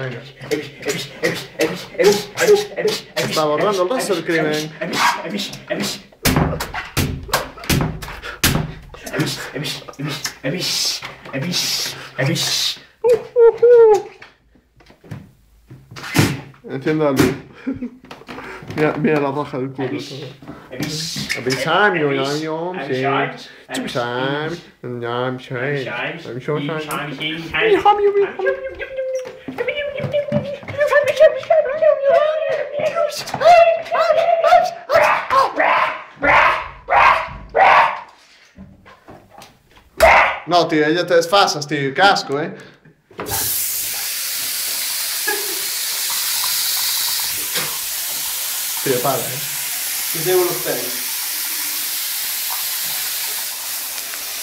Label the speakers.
Speaker 1: Venga. Está borrando el resto del crimen. Enciende la luz. Mira, mira la raja del culo. Avisame, yo ya yo, sí. Avisame, ya sí. No, tío, ya te desfasas, tío, el casco, eh. tío, para, eh.
Speaker 2: Yo llevo los tenis.